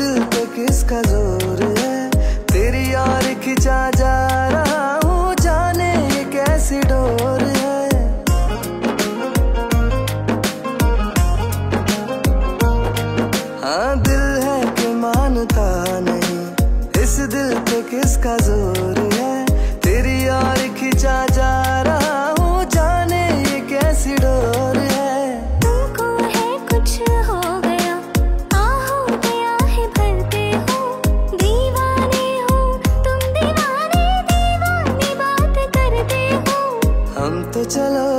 दिल पे किसका ज़ोर है? तेरी यार खिंचा जा रहा हूँ, जाने ये कैसी डोर है? हाँ दिल है कि मानता नहीं, इस दिल पे किसका ज़ोर है? tell her